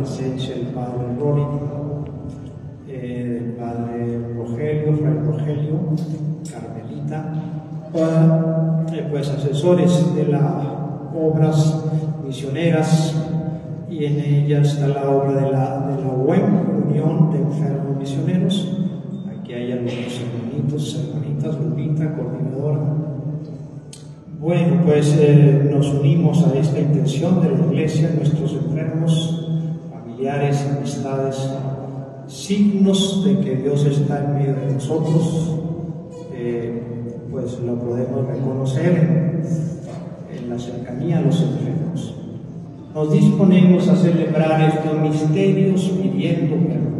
presencia del Padre Rory, eh, Padre Rogelio, Fray Rogelio, Carmelita, eh, pues asesores de las obras misioneras y en ella está la obra de la, de la UEM, Unión de Enfermos Misioneros. Aquí hay algunos hermanitos, hermanitas, Lupita, coordinadora. Bueno, pues eh, nos unimos a esta intención de la Iglesia, nuestros enfermos, amistades, signos de que Dios está en medio de nosotros, eh, pues lo podemos reconocer en, en la cercanía a los enfermos. Nos disponemos a celebrar estos misterios pidiendo perdón.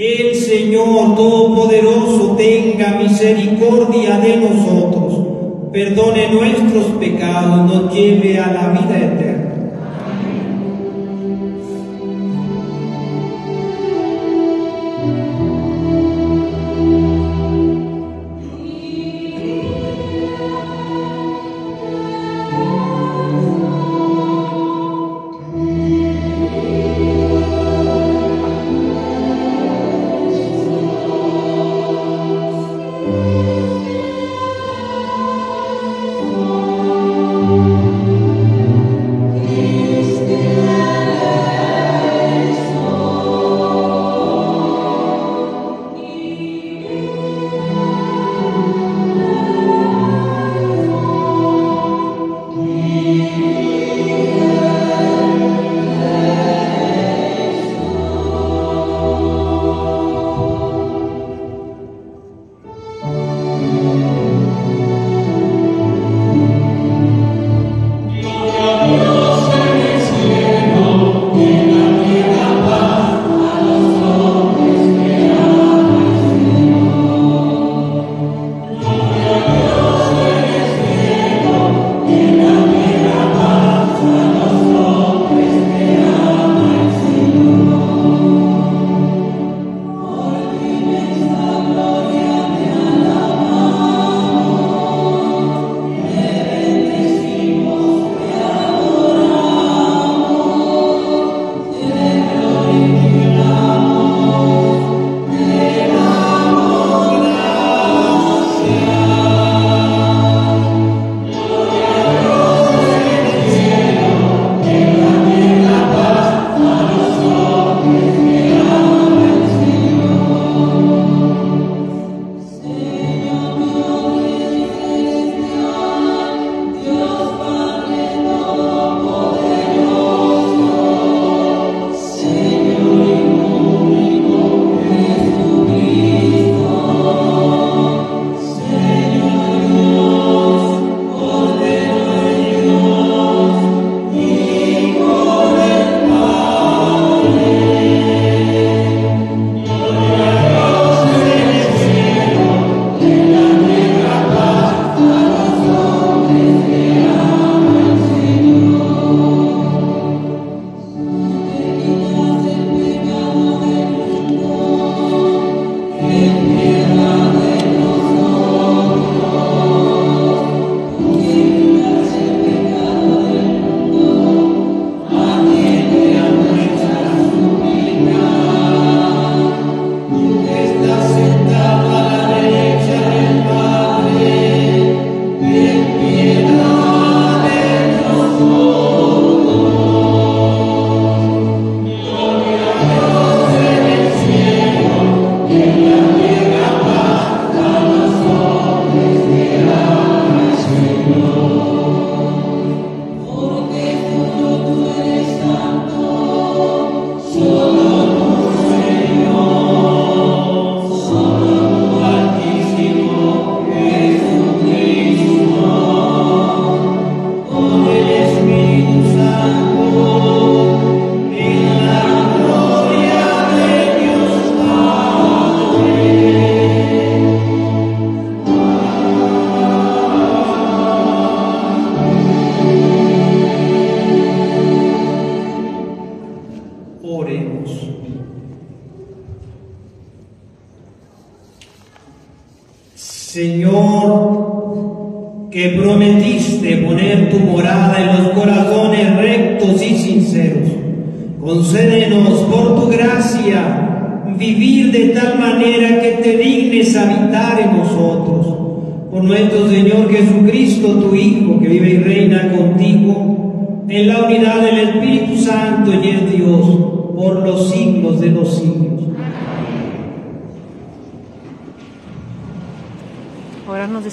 El Señor Todopoderoso tenga misericordia de nosotros, perdone nuestros pecados, nos lleve a la vida eterna.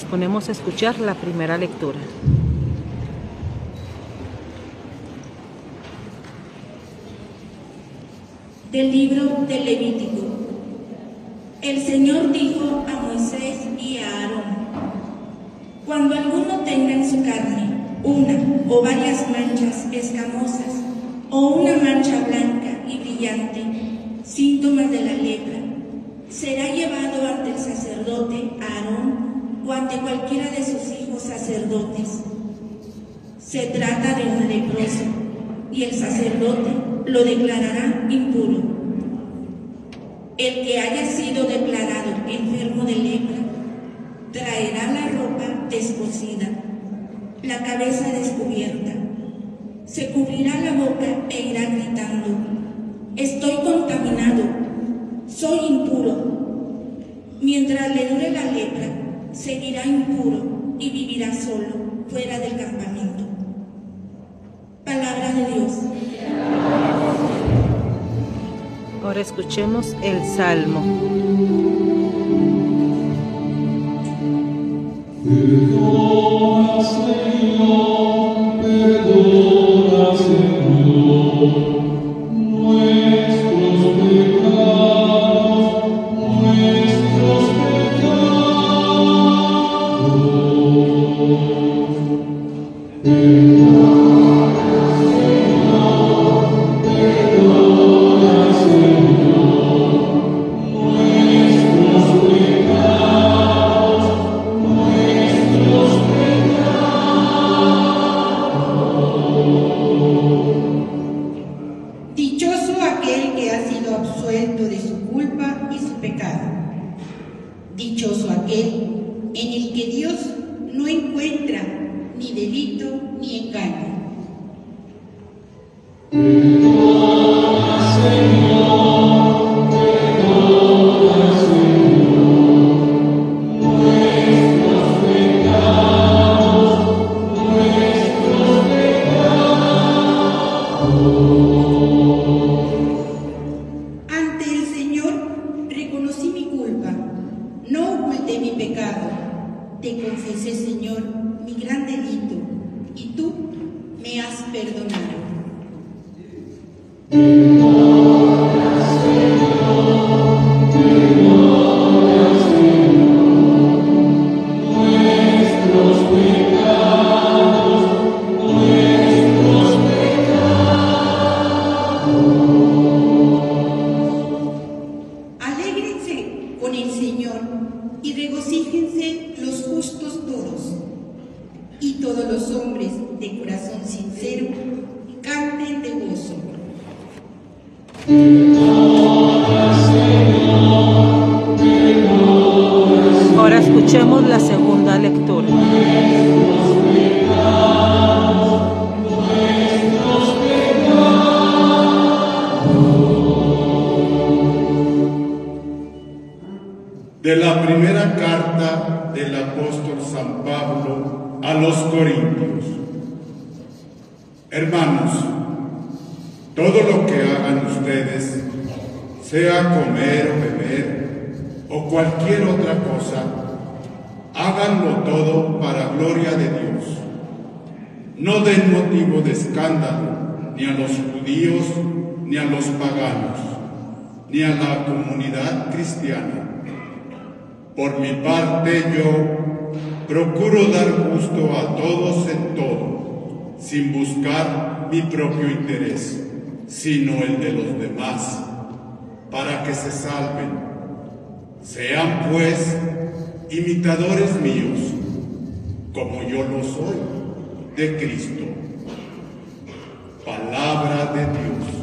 Disponemos a escuchar la primera lectura. Del libro del Levítico. El Señor dijo a Moisés y a Aarón, cuando alguno tenga en su carne una o varias manchas escamosas o una mancha blanca y brillante, síntomas de la lepra, será llevado ante el sacerdote Aarón o ante cualquiera de sus hijos sacerdotes. Se trata de un leproso y el sacerdote lo declarará impuro. El que haya sido declarado enfermo de lepra traerá la ropa descosida, la cabeza descubierta, se cubrirá la boca e irá gritando, estoy contaminado, soy impuro. Mientras le dure la lepra, seguirá impuro y vivirá solo fuera del campamento. Palabra de Dios. Ahora escuchemos el Salmo. Perdona, Señor, Por buscar mi propio interés, sino el de los demás, para que se salven. Sean pues imitadores míos, como yo lo soy, de Cristo. Palabra de Dios.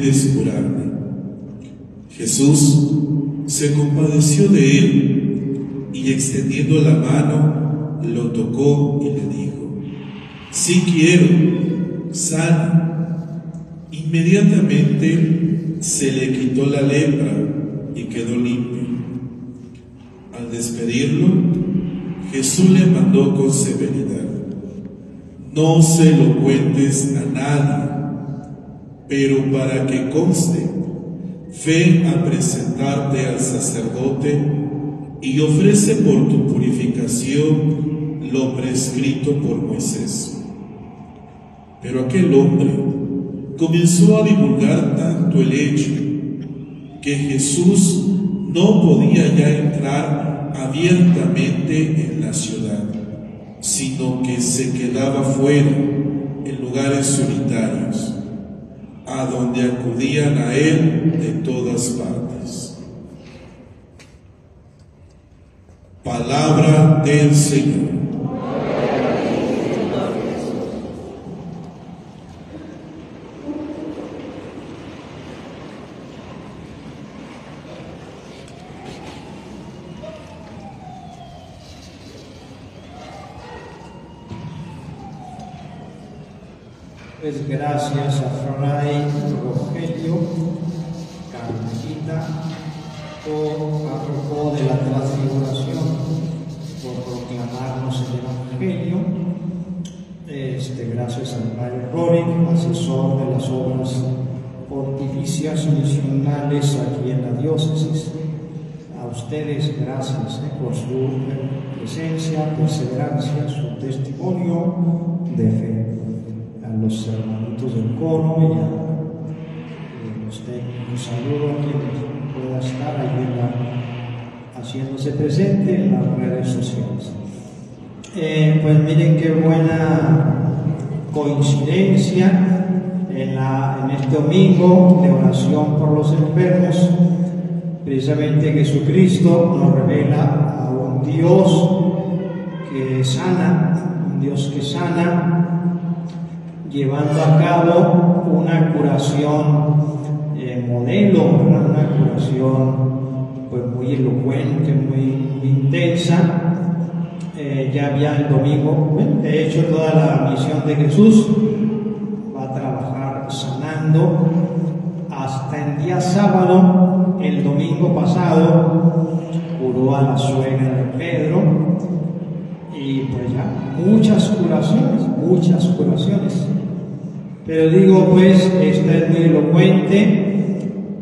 Puedes curarme. Jesús se compadeció de él y extendiendo la mano lo tocó y le dijo, si quiero, sana. Inmediatamente se le quitó la lepra y quedó limpio. Al despedirlo, Jesús le mandó con severidad, no se lo cuentes a nadie, pero para que conste, ve a presentarte al sacerdote y ofrece por tu purificación lo prescrito por Moisés. Pero aquel hombre comenzó a divulgar tanto el hecho que Jesús no podía ya entrar abiertamente en la ciudad, sino que se quedaba fuera en lugares solitarios, a donde acudían a él de todas partes. Palabra del Señor. Pues gracias a Fray Rogelio Carmelita párroco de la transfiguración por proclamarnos el Evangelio. Este, gracias al Padre Rory, asesor de las obras pontificias misionales aquí en la diócesis. A ustedes gracias eh, por su presencia, perseverancia, su testimonio de fe a los hermanitos del coro y a los técnicos. Saludo a quien pueda estar ahí en la- haciéndose presente en las redes sociales. Eh, pues miren qué buena coincidencia en, la, en este domingo de oración por los enfermos. Precisamente Jesucristo nos revela a un Dios que sana, un Dios que sana, llevando a cabo una curación eh, modelo, una curación muy elocuente, muy, intensa. Eh, ya había el domingo, de hecho toda la misión de Jesús va a trabajar sanando hasta el día sábado, el domingo pasado, curó a la suegra de Pedro y pues ya muchas curaciones, muchas curaciones. Pero digo, pues, esta es muy elocuente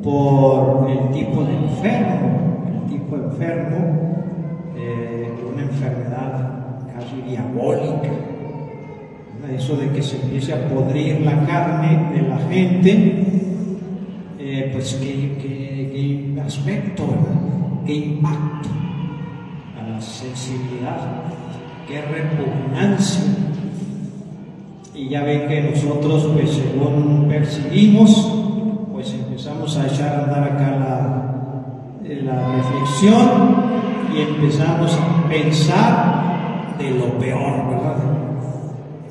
por el tipo de enfermo, enfermo, eh, una enfermedad casi diabólica. Eso de que se empiece a podrir la carne de la gente, eh, pues qué, aspecto, qué impacto a la sensibilidad, qué repugnancia. Y ya ven que nosotros, pues según percibimos, pues empezamos a echar a andar acá la, la reflexión y empezamos a pensar de lo peor, ¿verdad?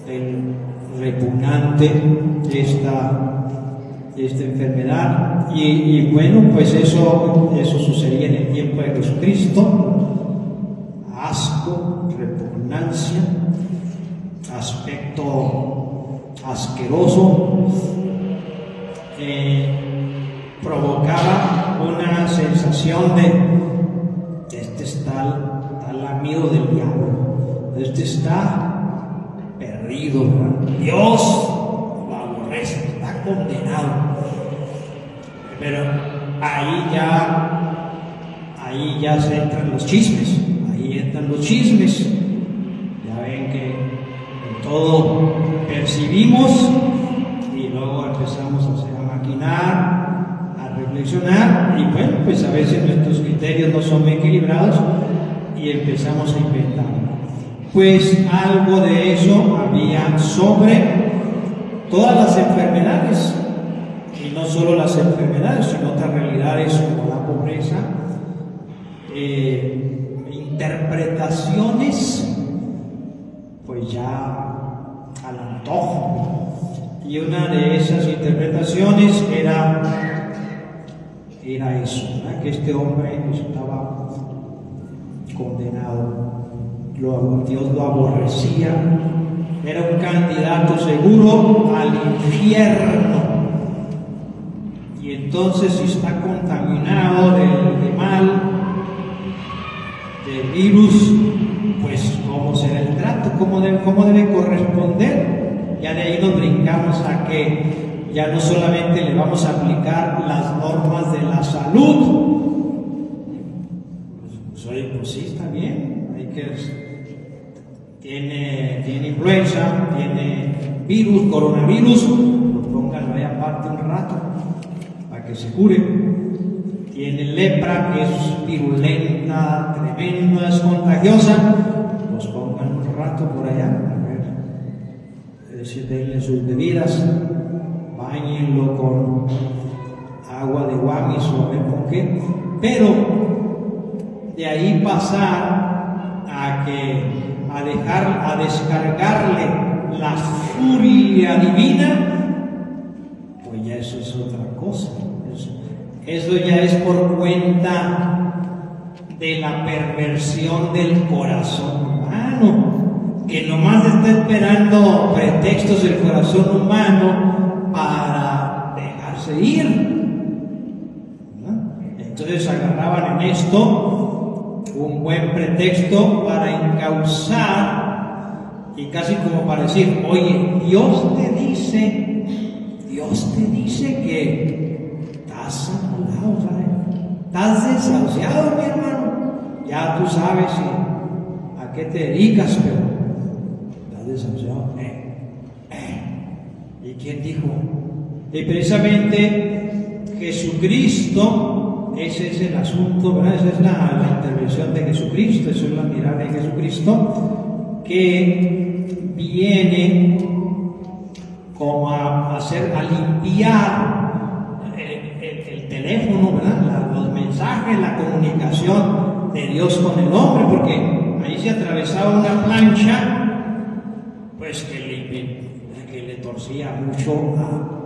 Del repugnante de esta, esta enfermedad. Y, y bueno, pues eso, eso sucedía en el tiempo de Jesucristo. Asco, repugnancia, aspecto asqueroso, eh, provocaba una sensación de este está al amigo del diablo, este está perdido. Dios lo aborrece, está condenado. Pero ahí ya, ahí ya se entran los chismes, ahí entran los chismes. Ya ven que todo percibimos y luego empezamos a, hacer, a maquinar, reflexionar y bueno, pues a veces nuestros criterios no son equilibrados y empezamos a inventar. Pues algo de eso había sobre todas las enfermedades y no solo las enfermedades, sino otras realidades como la pobreza, eh, interpretaciones, pues ya al antojo. Y una de esas interpretaciones era, era eso, ¿verdad? que este hombre estaba condenado, lo, Dios lo aborrecía, era un candidato seguro al infierno. Y entonces si está contaminado del, de mal, del virus, pues cómo será el trato, cómo cómo debe corresponder. Ya de ahí nos brincamos a que ya no solamente le vamos a aplicar las normas de la salud, pues, oye, pues bien, hay que tiene, tiene influenza, tiene virus, coronavirus, pues pónganlo ahí aparte un rato para que se cure. Tiene lepra, que es virulenta, tremenda, es contagiosa, pues pongan un rato por allá, a ver, es decir, denle sus bebidas, bañenlo con agua de a ver con qué, pero de ahí pasar a que a dejar, a descargarle la furia divina, pues ya eso es otra cosa. Eso, eso ya es por cuenta de la perversión del corazón humano, que nomás está esperando pretextos del corazón humano para dejarse ir. Entonces agarraban en esto un buen pretexto para encauzar y casi como para decir, oye, Dios te dice, Dios te dice que estás anulado. Estás desahuciado, mi hermano. Ya tú sabes a qué te dedicas, pero estás desahuciado. Eh, eh. ¿Y quién dijo? Y precisamente Jesucristo, ese es el asunto, ¿verdad? Esa es la, la intervención de Jesucristo, eso es la mirada de Jesucristo, que viene como a hacer, a limpiar el, el- el teléfono, los mensajes, la comunicación de Dios con el hombre, porque ahí se atravesaba una plancha, pues que torcía mucho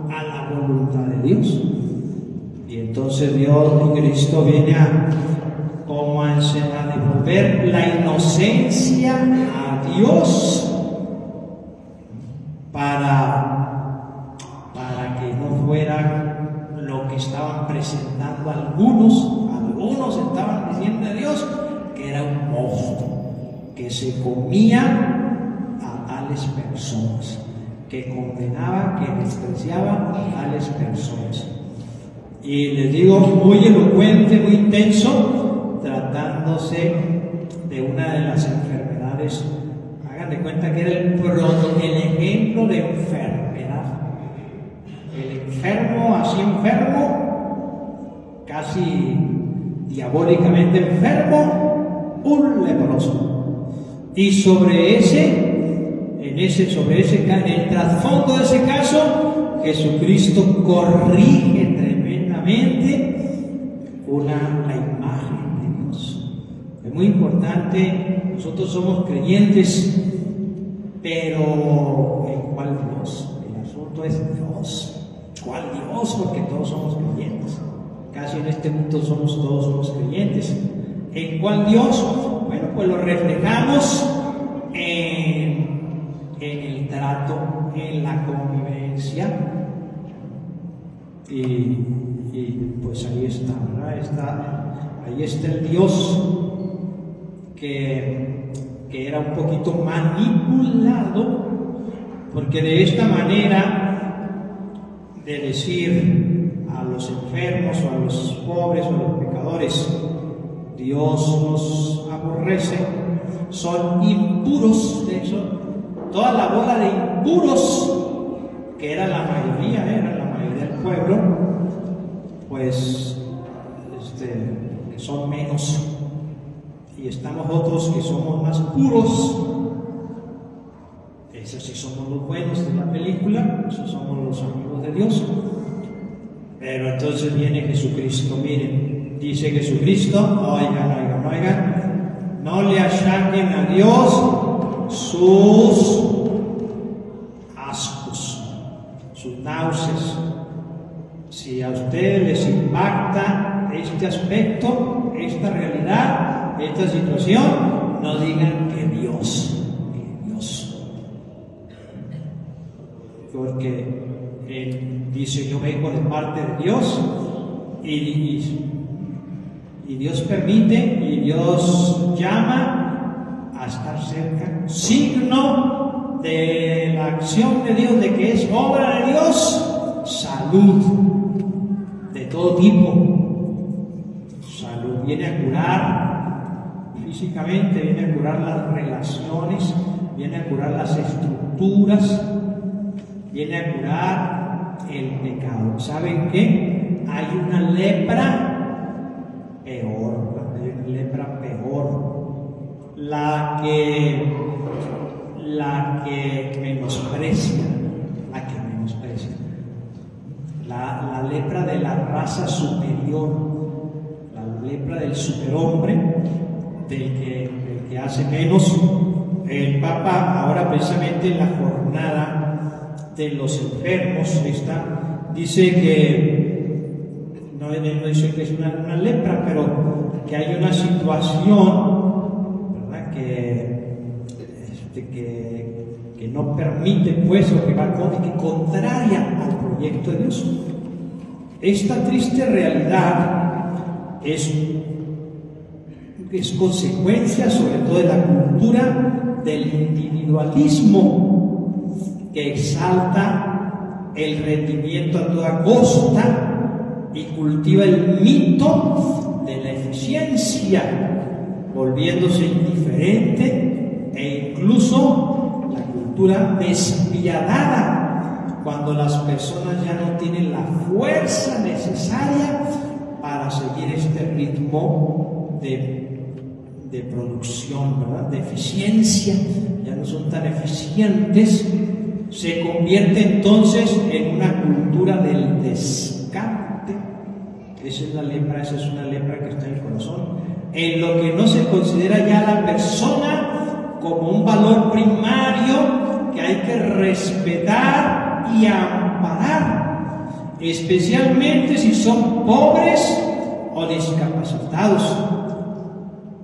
a, la voluntad de Dios. Y entonces Dios Cristo viene a, como a, a devolver la inocencia a Dios para, para que no fuera lo que estaban presentando algunos, algunos estaban diciendo a Dios que era un monstruo, que se comía a tales personas, que condenaba, que despreciaba a tales personas. Y les digo, muy elocuente, muy intenso, tratándose de una de las enfermedades. Hagan cuenta que era el, el ejemplo de enfermedad. El enfermo, así enfermo, casi diabólicamente enfermo, un leproso. Y sobre ese, en ese, sobre ese, en el trasfondo de ese caso, Jesucristo corrige tremendamente una, imagen Es muy importante, nosotros somos creyentes, pero ¿en cuál Dios? El asunto es Dios. ¿Cuál Dios? Porque todos somos creyentes. Casi en este mundo somos todos somos creyentes. ¿En cuál Dios? Bueno, pues lo reflejamos en, en el trato, en la convivencia. Y, pues ahí está, ¿verdad? Está, ahí está el Dios que, que era un poquito manipulado, porque de esta manera de decir a los enfermos o a los pobres o a los pecadores, Dios los aborrece, son impuros, de hecho, toda la bola de impuros, que era la mayoría, era la mayoría del pueblo, pues este, son menos. Y estamos otros que somos más puros. Esos sí somos los buenos de la película, esos somos los amigos de Dios. Pero entonces viene Jesucristo, miren, dice Jesucristo, oigan, oigan, oigan, no le achaquen a Dios sus ascos, sus náuseas. Si a ustedes les impacta este aspecto, esta realidad, esta situación, no digan que Dios, que Dios. Porque Él dice, yo vengo de parte de Dios y Dios permite y Dios llama a estar cerca. Signo de la acción de Dios, de que es obra de Dios, salud de todo tipo. Salud viene a curar físicamente, viene a curar las relaciones, viene a curar las estructuras, viene a curar el pecado. ¿Saben qué? Hay una lepra peor, hay una lepra peor, la que, la que menosprecia, la que menosprecia, la, la lepra de la raza superior, la lepra del superhombre, del que, del que hace menos. El Papa ahora precisamente en la jornada de los enfermos esta, dice que no, no dice que es una, una, lepra, pero que hay una situación este, que, que, no permite pues o que va con, que contraria al proyecto de Dios. Esta triste realidad es, es consecuencia sobre todo de la cultura del individualismo que exalta el rendimiento a toda costa y cultiva el mito de la eficiencia, volviéndose indiferente incluso la cultura despiadada, cuando las personas ya no tienen la fuerza necesaria para seguir este ritmo de, de producción, ¿verdad? de eficiencia, ya no son tan eficientes se convierte entonces en una cultura del descarte. Esa es lepra, esa es una lepra que está en el corazón. En lo que no se considera ya la persona como un valor primario que hay que respetar y amparar, especialmente si son pobres o discapacitados,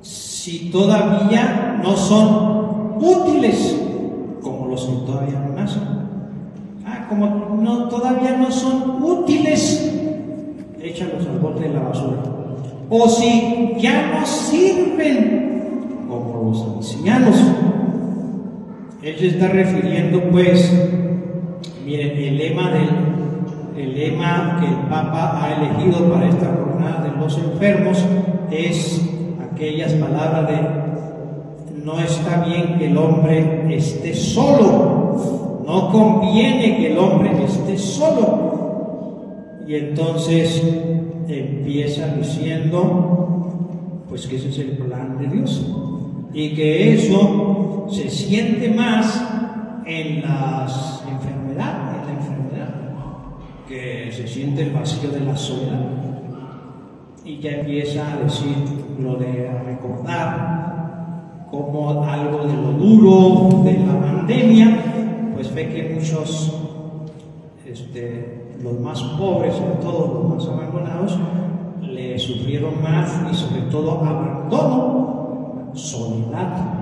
si todavía no son útiles como los que todavía no nacen. Ah, como no, todavía no son útiles, échalos al bote de la basura. O si ya no sirven, como los ancianos. Él se está refiriendo, pues, miren, el lema del el lema que el Papa ha elegido para esta jornada de los enfermos es aquellas palabras de no está bien que el hombre esté solo, no conviene que el hombre esté solo. Y entonces empieza diciendo, pues que ese es el plan de Dios y que eso se siente más en las enfermedades, en la enfermedad, que se siente el vacío de la soledad. Y ya empieza a decir, lo de recordar como algo de lo duro de la pandemia, pues ve que muchos, este, los más pobres, sobre todo los más abandonados, le sufrieron más y sobre todo abandono, soledad.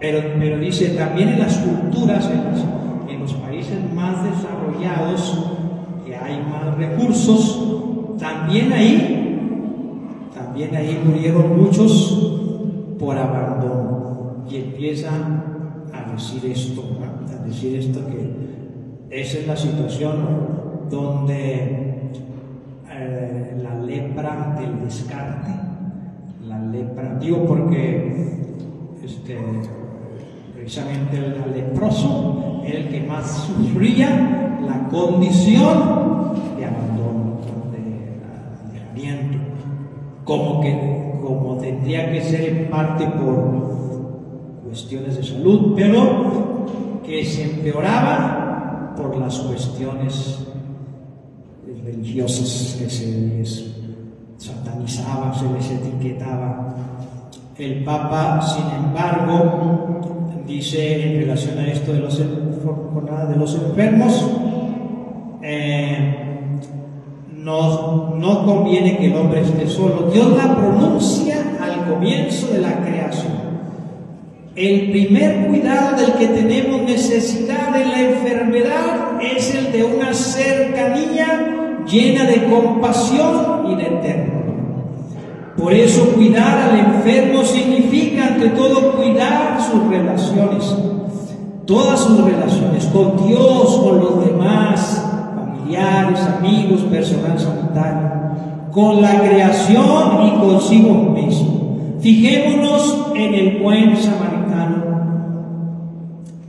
Pero, pero dice, también en las culturas, en los, en los países más desarrollados, que hay más recursos, también ahí, también ahí murieron muchos por abandono. Y empiezan a decir esto, a decir esto que esa es la situación donde eh, la lepra del descarte, lepra, digo porque este, precisamente el leproso era el que más sufría la condición de abandono, de alejamiento, como como tendría que ser en parte por cuestiones de salud, pero que se empeoraba por las cuestiones religiosas que se satanizaba, se les etiquetaba. El Papa, sin embargo, dice en relación a esto de los, los enfermos, eh, no, no conviene que el hombre esté solo. Dios la pronuncia al comienzo de la creación. El primer cuidado del que tenemos necesidad en la enfermedad es el de una cercanía llena de compasión y de ternura. Por eso cuidar al enfermo significa ante todo cuidar sus relaciones, todas sus relaciones, con Dios, con los demás, familiares, amigos, personal sanitario, con la creación y consigo mismo. Fijémonos en el buen samaritano,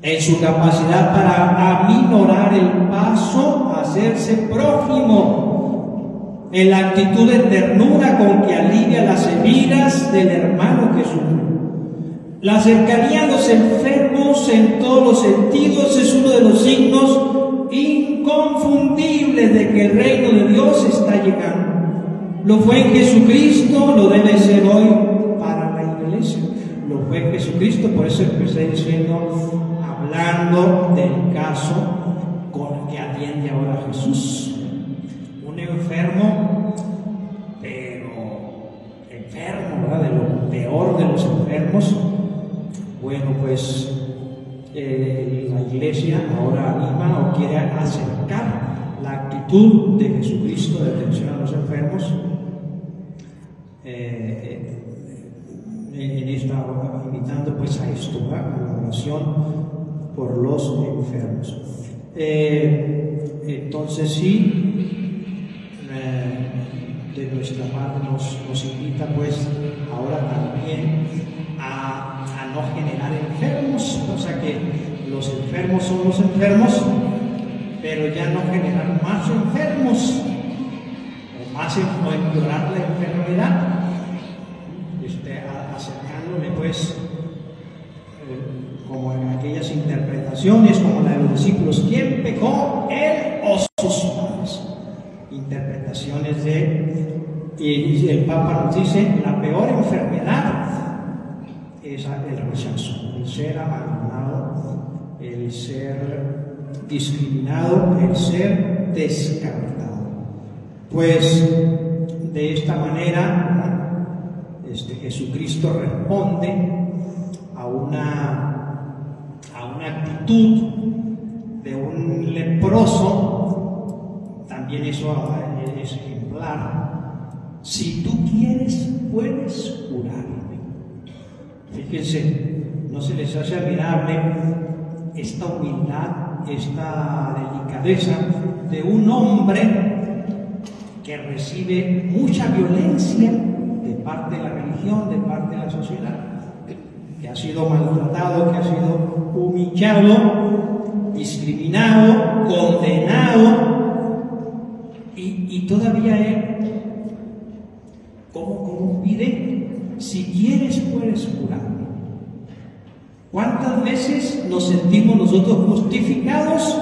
en su capacidad para aminorar el paso a hacerse prójimo, en la actitud de ternura con que alivia las heridas del hermano que sufre. La cercanía a los enfermos en todos los sentidos es uno de los signos inconfundibles de que el reino de Dios está llegando. Lo fue en Jesucristo, lo debe ser hoy para la iglesia. Lo fue en Jesucristo, por eso empecé diciendo, hablando del caso con que atiende ahora Jesús. Un enfermo, pero enfermo, ¿verdad? De lo peor de los enfermos. Bueno, pues eh, la iglesia ahora anima o quiere acercar la actitud de Jesucristo de atención a los enfermos eh, eh, en esta invitando pues a esto, a la oración por los enfermos. entonces sí, de nuestra parte nos, invita pues ahora también a, no generar enfermos, o sea que los enfermos son los enfermos, pero ya no generar más enfermos, o más o empeorar la enfermedad, este, acercándole pues eh, como aquellas interpretaciones como la de los discípulos, ¿quién pecó? Él o sus padres. Interpretaciones de y el Papa nos dice, la peor enfermedad es el rechazo, el ser abandonado, el ser discriminado, el ser descartado. Pues de esta manera este, Jesucristo responde a una, una actitud de un leproso, también eso es ejemplar, si tú quieres, puedes curarme. Fíjense, no se les hace admirable esta humildad, esta delicadeza de un hombre que recibe mucha violencia de parte de la religión, de parte de la sociedad, que ha sido maltratado, que ha sido humillado, discriminado, condenado, y, y todavía él ¿Cómo, cómo pide? Si quieres, puedes curarme. ¿Cuántas veces nos sentimos nosotros justificados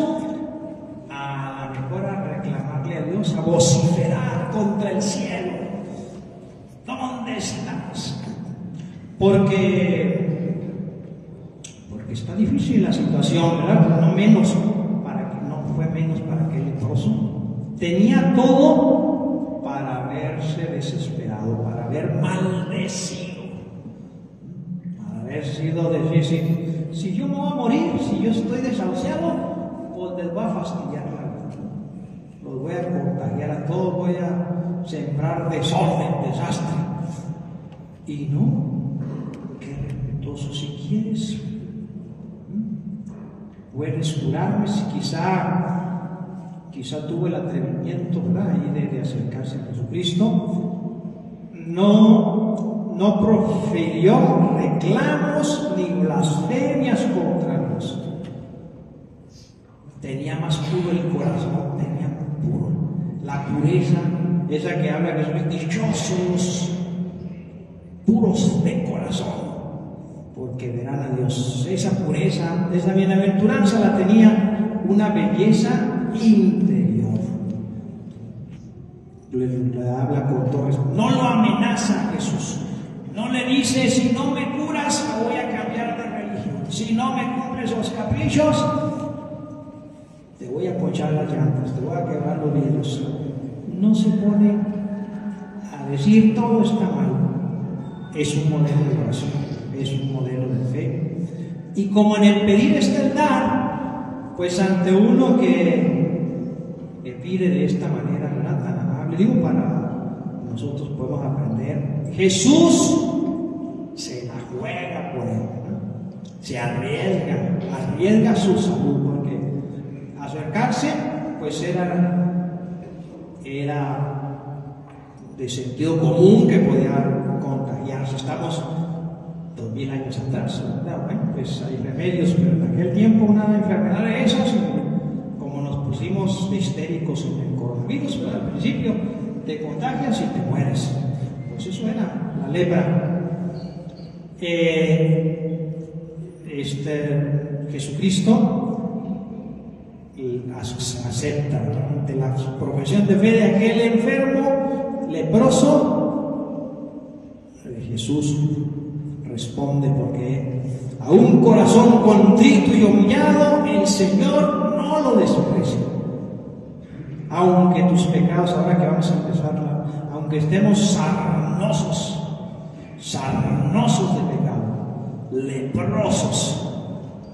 a la mejor a reclamarle a Dios, a vociferar contra el cielo? No, porque, porque está difícil la situación, ¿verdad? No menos para que no fue menos para aquel leproso. Tenía todo para haberse desesperado, para haber maldecido, para haber sido si, si yo me voy a morir, si yo estoy desahuciado, pues les va a fastidiar la vida. Los voy a contagiar a todos, voy a sembrar desorden, desastre. Y no, qué respetuoso, si quieres, puedes curarme, si quizá, quizá tuvo el atrevimiento, ¿verdad? De, acercarse a Jesucristo, no, no profirió reclamos ni blasfemias contra Dios. Tenía más puro el corazón, tenía puro. La pureza, esa que habla Jesús, dichosos, puros de corazón, porque verán a Dios. Esa pureza, esa bienaventuranza la tenía una belleza interior. Le, le habla con todo respeto. No lo amenaza Jesús. No le dice, si no me curas, voy a cambiar de religión. Si no me cumples los caprichos, te voy a pochar las llantas, te voy a quebrar los vidrios. No se pone a decir todo está mal. Es un modelo de oración, es un modelo de fe. Y como en el pedir está el dar, pues ante uno que, que pide de esta manera. Tan amable, digo para nosotros podemos aprender. Jesús se la juega por él, se arriesga, arriesga su salud, porque acercarse, pues era, era de sentido común que podía contagiarse. Estamos dos mil años atrás, ¿verdad? Bueno, pues hay remedios, pero en aquel tiempo una enfermedad de esas, como nos pusimos histéricos en el coronavirus, ¿verdad? Al principio te contagias y te mueres. Pues eso era la lepra. Eh, este, Jesucristo acepta ante la profesión de fe de aquel enfermo leproso. Jesús responde porque a un corazón contrito y humillado el Señor no lo desprecia. Aunque tus pecados, ahora que vamos a empezar, aunque estemos sarnosos, sarnosos de pecado, leprosos,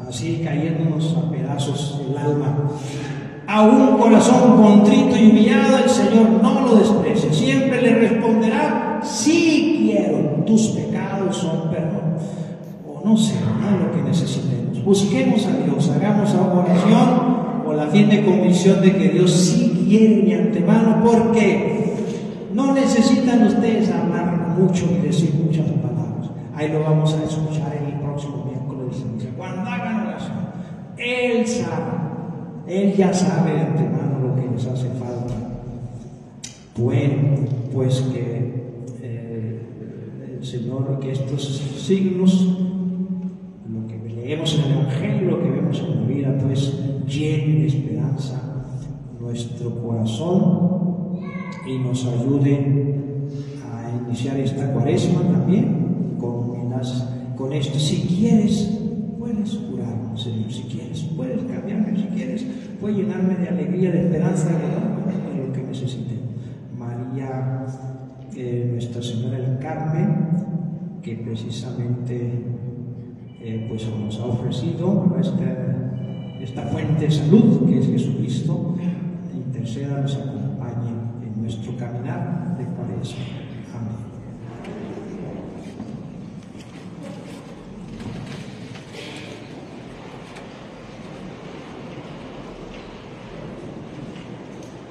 así cayéndonos a pedazos el alma. A un corazón contrito y humillado el Señor no lo desprecia. Siempre le responderá, sí tus pecados son perdón. O no sé, lo que necesitemos. Busquemos a Dios, hagamos oración o la firme convicción de que Dios sí quiere de antemano, porque no necesitan ustedes hablar mucho ni decir muchas palabras. Ahí lo vamos a escuchar en el próximo miércoles. Cuando hagan oración, Él sabe, Él ya sabe de antemano lo que les hace falta. Bueno, pues que Señor, que estos signos, lo que leemos en el Evangelio, lo que vemos en la vida, pues llene de esperanza nuestro corazón y nos ayude a iniciar esta cuaresma también con, con esto. Si quieres, puedes curarme, Señor, si quieres, puedes cambiarme, si quieres, puedes llenarme de alegría, de esperanza, de lo que necesite. María, Nuestra Señora del Carmen, que precisamente eh, pues nos ha ofrecido esta, esta fuente de salud que es Jesucristo, interceda, nos acompañe en nuestro caminar de cuaresma. Amén.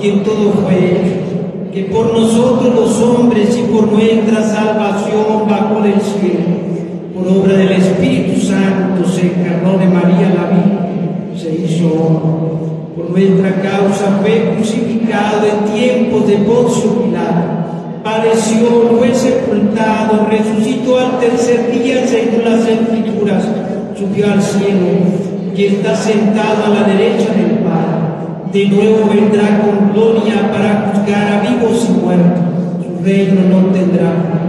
quien todo fue hecho que por nosotros los hombres y por nuestra salvación bajo del cielo, por obra del Espíritu Santo, se encarnó de María la Virgen, se hizo. Por nuestra causa fue crucificado en tiempos de Poncio Pilato. Padeció, fue sepultado, resucitó al tercer día según las escrituras, subió al cielo y está sentado a la derecha del. De nuevo vendrá con gloria para juzgar a vivos y muertos. Su reino no tendrá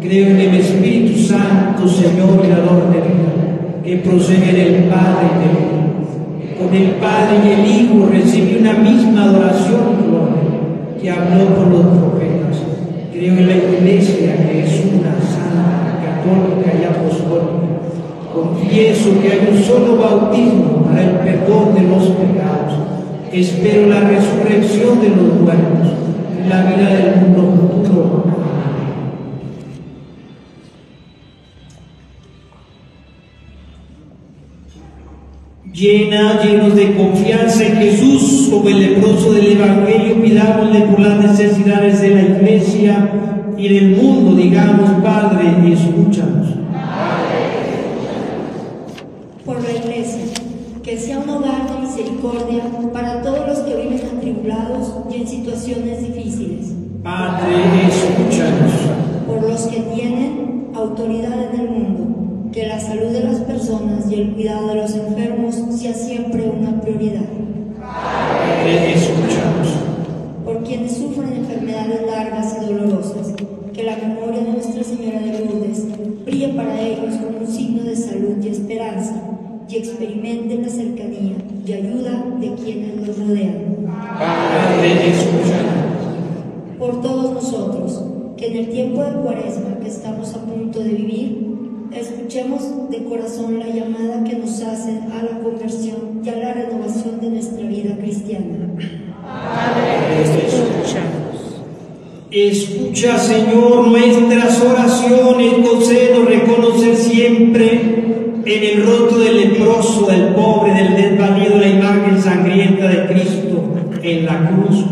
Creo en el Espíritu Santo, Señor, creador de vida, que procede del Padre y del Hijo. Con el Padre y el Hijo recibe una misma adoración y gloria que habló por los profetas. Creo en la Iglesia, que es una santa, católica y apostólica. Confieso que hay un solo bautismo para el perdón de los pecados. Espero la resurrección de los muertos y la vida del mundo futuro. Llena, llenos de confianza en Jesús, como el leproso del Evangelio, pidámosle por las necesidades de la iglesia y del mundo, digamos, Padre, escúchanos. Por la iglesia, que sea un hogar de misericordia para todos los que viven atribulados y en situaciones difíciles. Padre, escúchanos. Por los que tienen autoridad en el mundo, que la salud de las personas y el cuidado de los enfermos sea siempre una prioridad. Padre, escúchanos. Por quienes sufren enfermedades largas y dolorosas, que la memoria de Nuestra Señora de Lourdes brille para ellos como un signo de salud y esperanza, y experimenten la cercanía y ayuda de quienes los rodean. Padre. Por todos nosotros, que en el tiempo de cuaresma que estamos a punto de vivir, escuchemos de corazón la llamada que nos hace a la conversión y a la renovación de nuestra vida cristiana. Padre. Escucha, Señor, nuestras oraciones, concédenos reconocer siempre en el rostro del leproso, del pobre, del desvalido, la imagen sangrienta de Cristo en la cruz,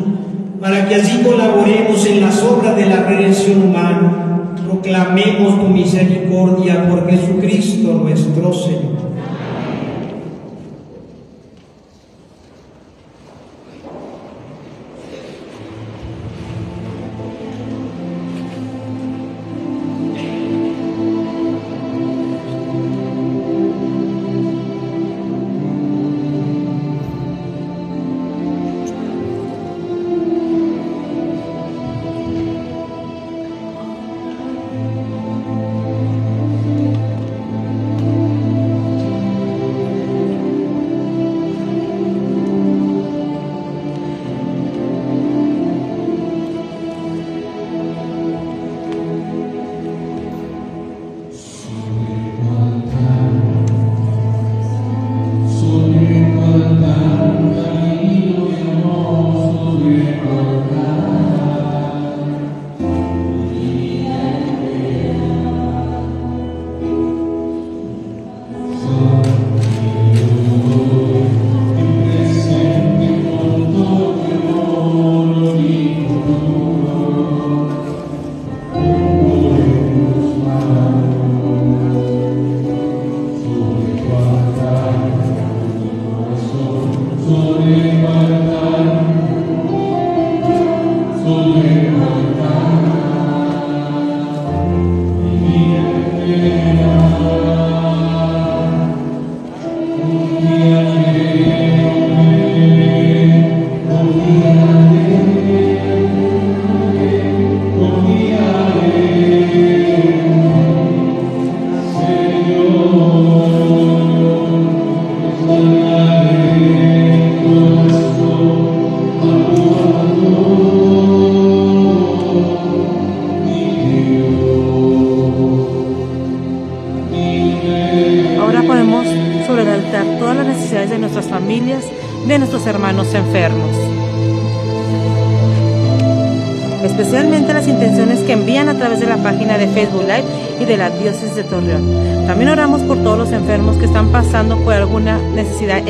para que así colaboremos en las obras de la redención humana. Proclamemos tu misericordia por Jesucristo nuestro Señor.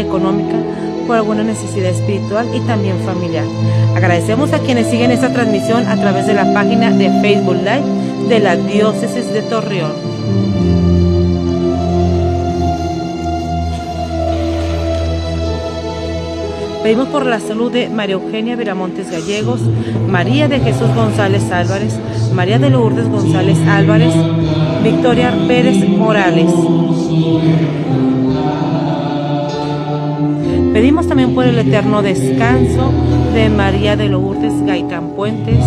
económica, por alguna necesidad espiritual y también familiar. Agradecemos a quienes siguen esta transmisión a través de la página de Facebook Live de la Diócesis de Torreón. Pedimos por la salud de María Eugenia Veramontes Gallegos, María de Jesús González Álvarez, María de Lourdes González Álvarez, Victoria Pérez Morales. Pedimos también por el eterno descanso de María de Lourdes Gaitán Puentes,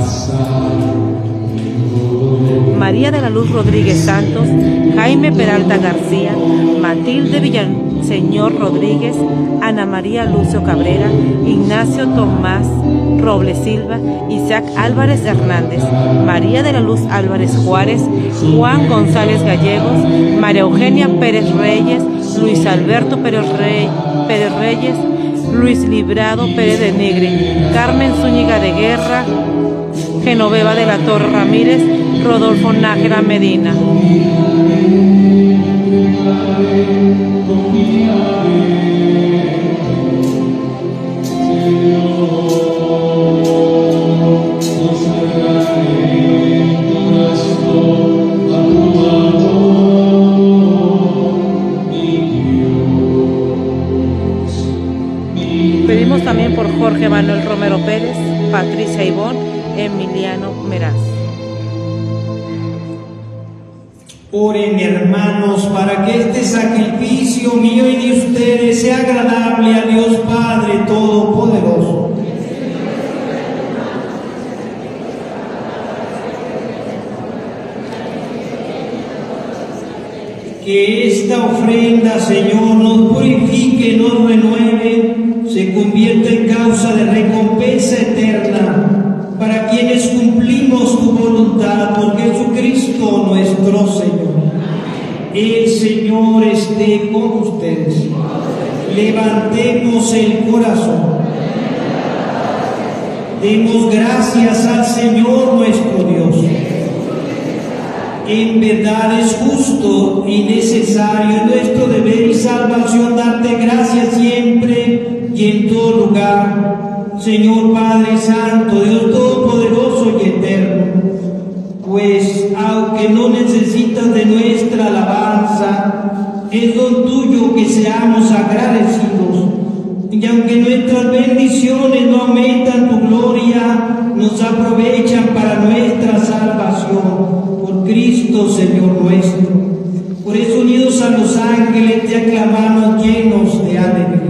María de la Luz Rodríguez Santos, Jaime Peralta García, Matilde Villaseñor Rodríguez, Ana María Lucio Cabrera, Ignacio Tomás Robles Silva, Isaac Álvarez Hernández, María de la Luz Álvarez Juárez, Juan González Gallegos, María Eugenia Pérez Reyes, Luis Alberto Pérez, Rey, Pérez Reyes, Luis Librado Pérez de Negre, Carmen Zúñiga de Guerra, Genoveva de la Torre Ramírez, Rodolfo Nájera Medina. Jorge Manuel Romero Pérez, Patricia Ivón, Emiliano Meraz. Oren hermanos para que este sacrificio mío y de ustedes sea agradable a Dios Padre Todopoderoso. Que esta ofrenda, Señor, nos purifique, nos renueve, se convierta en causa de recompensa eterna para quienes cumplimos tu voluntad por Jesucristo nuestro Señor. El Señor esté con ustedes. Levantemos el corazón. Demos gracias al Señor nuestro Dios. En verdad es justo y necesario nuestro deber y salvación darte gracias siempre y en todo lugar, Señor Padre Santo, Dios Todopoderoso y Eterno. Pues aunque no necesitas de nuestra alabanza, es don tuyo que seamos agradecidos. Y aunque nuestras bendiciones no aumentan tu gloria, nos aprovechan para nuestra salvación. Por Cristo, Señor nuestro. Por eso, unidos a los ángeles, te aclamamos llenos de alegría.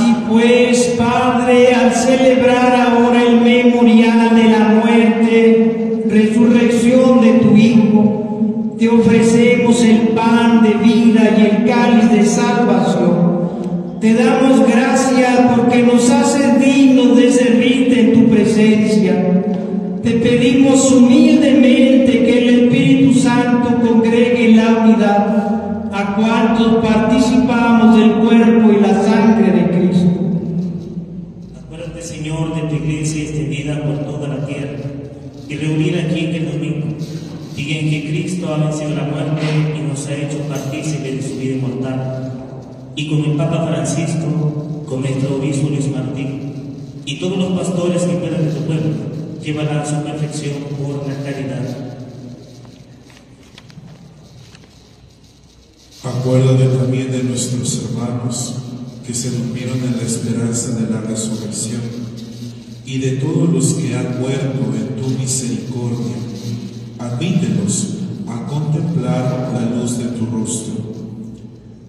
Así pues, Padre, al celebrar ahora el memorial de la muerte, resurrección de tu Hijo, te ofrecemos el pan de vida y el cáliz de salvación. Te damos gracias porque nos haces dignos de servirte en tu presencia. Te pedimos humildemente que el Espíritu Santo congregue la unidad a cuantos participamos del cuerpo y la sangre Y con el Papa Francisco, con nuestro obispo Luis Martín, y todos los pastores que cuidan de tu pueblo, llevarán su perfección por la caridad. Acuérdate también de nuestros hermanos que se durmieron en la esperanza de la resurrección y de todos los que han muerto en tu misericordia. Admítelos a contemplar la luz de tu rostro.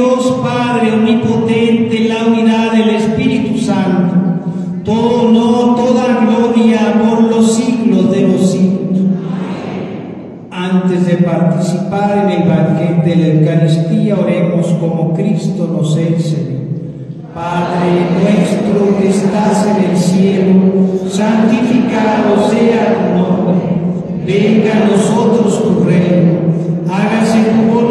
Dios Padre Omnipotente, la unidad del Espíritu Santo, todo honor, toda gloria por los siglos de los siglos. Antes de participar en el banquete de la Eucaristía, oremos como Cristo nos enseñó. Padre nuestro que estás en el cielo, santificado sea tu nombre. Venga a nosotros tu reino. Hágase tu voluntad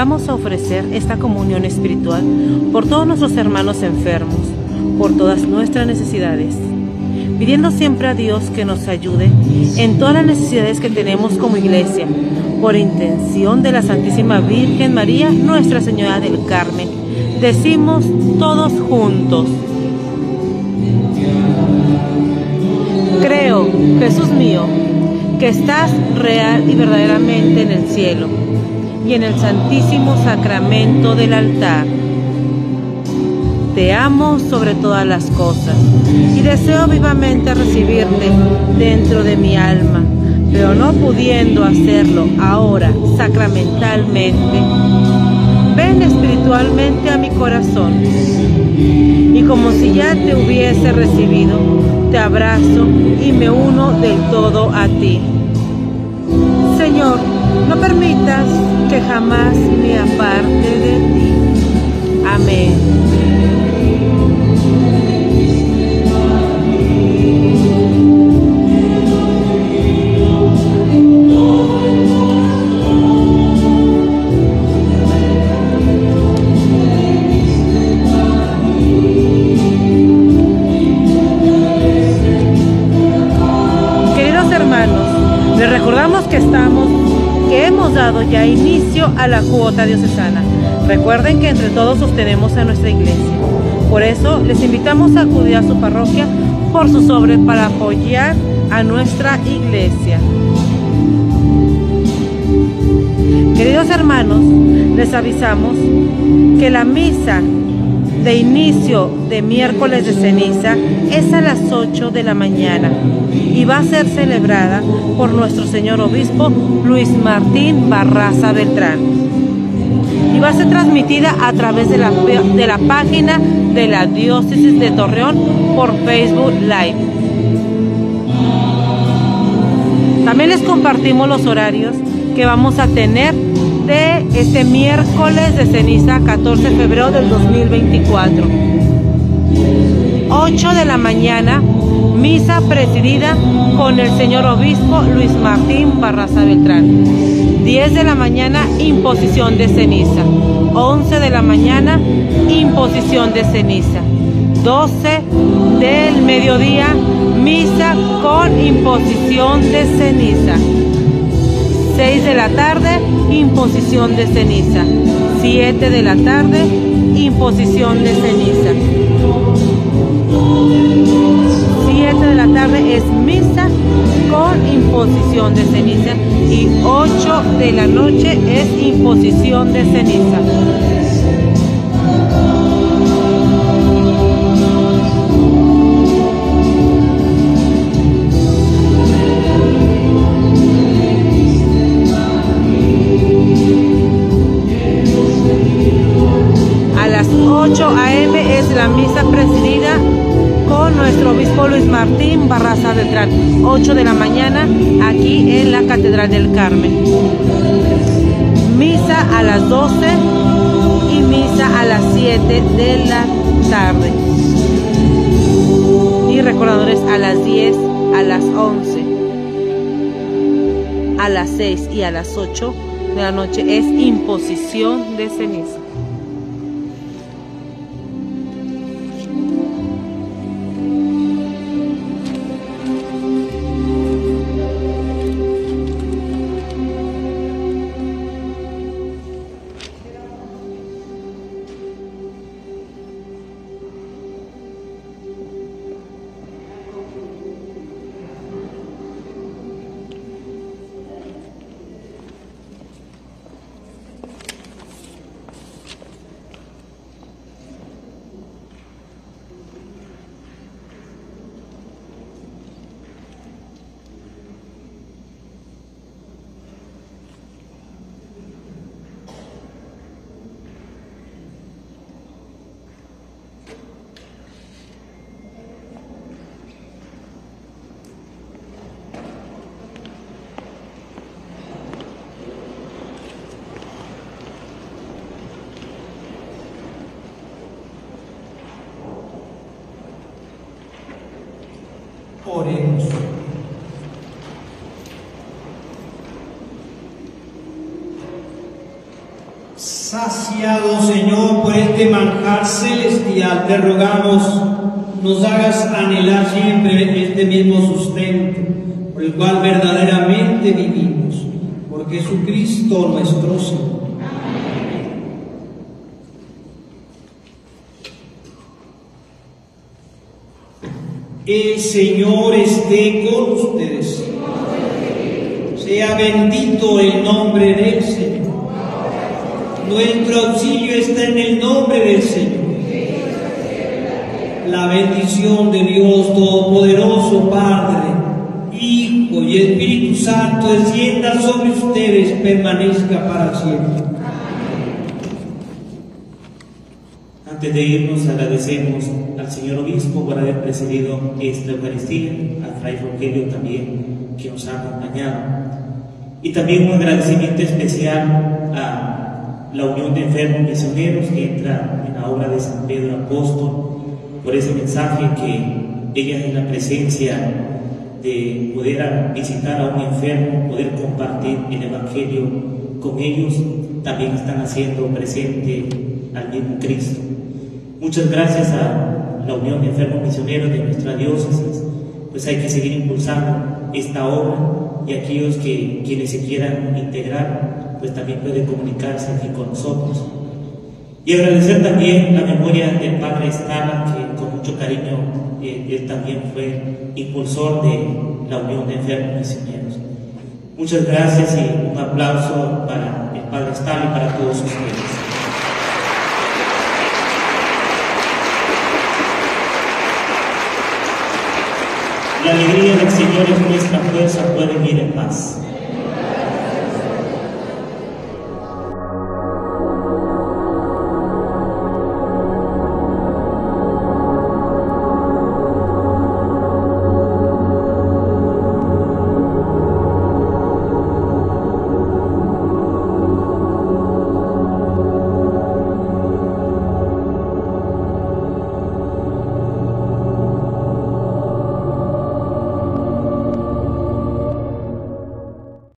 Vamos a ofrecer esta comunión espiritual por todos nuestros hermanos enfermos, por todas nuestras necesidades, pidiendo siempre a Dios que nos ayude en todas las necesidades que tenemos como iglesia, por intención de la Santísima Virgen María, Nuestra Señora del Carmen. Decimos todos juntos. Creo, Jesús mío, que estás real y verdaderamente en el cielo y en el santísimo sacramento del altar. Te amo sobre todas las cosas y deseo vivamente recibirte dentro de mi alma, pero no pudiendo hacerlo ahora sacramentalmente. Ven espiritualmente a mi corazón y como si ya te hubiese recibido, te abrazo y me uno del todo a ti. No permitas que jamás me aparte de ti. Amén. Dado ya inicio a la cuota diocesana. Recuerden que entre todos sostenemos a nuestra iglesia. Por eso les invitamos a acudir a su parroquia por su sobre para apoyar a nuestra iglesia. Queridos hermanos, les avisamos que la misa de inicio de miércoles de ceniza es a las 8 de la mañana y va a ser celebrada por nuestro señor obispo Luis Martín Barraza Beltrán. Y va a ser transmitida a través de la, de la página de la diócesis de Torreón por Facebook Live. También les compartimos los horarios que vamos a tener de este miércoles de ceniza 14 de febrero del 2024. 8 de la mañana, misa presidida con el señor obispo Luis Martín Barraza Beltrán. 10 de la mañana, imposición de ceniza. 11 de la mañana, imposición de ceniza. 12 del mediodía, misa con imposición de ceniza. 6 de la tarde, imposición de ceniza. 7 de la tarde, imposición de ceniza. 7 de la tarde es misa con imposición de ceniza y 8 de la noche es imposición de ceniza. Las 10, a las 11, a las 6 y a las 8 de la noche es imposición de ceniza. Señor, por este manjar celestial, te rogamos nos hagas anhelar siempre este mismo sustento, por el cual verdaderamente vivimos, por Jesucristo nuestro Señor. El Señor esté con ustedes. Sea bendito el nombre del Señor. Nuestro auxilio está en el nombre del Señor. La bendición de Dios Todopoderoso, Padre, Hijo y Espíritu Santo descienda sobre ustedes, permanezca para siempre. Antes de irnos, agradecemos al señor obispo por haber presidido esta Eucaristía, a Fray Rogelio también, que nos ha acompañado. Y también un agradecimiento especial a la Unión de Enfermos Misioneros que entra en la obra de San Pedro Apóstol, por ese mensaje que ella en la presencia de poder visitar a un enfermo, poder compartir el Evangelio con ellos, también están haciendo presente al mismo Cristo. Muchas gracias a la Unión de Enfermos Misioneros de nuestra diócesis, pues hay que seguir impulsando esta obra y aquellos que quienes se quieran integrar, pues también pueden comunicarse aquí con nosotros. Y agradecer también la memoria del Padre Estaba, que con mucho cariño eh, él también fue impulsor de la Unión de Enfermos Misioneros. Muchas gracias y un aplauso para el Padre Estaba y para todos ustedes. La alegría del Señor es nuestra fuerza, pueden ir en paz.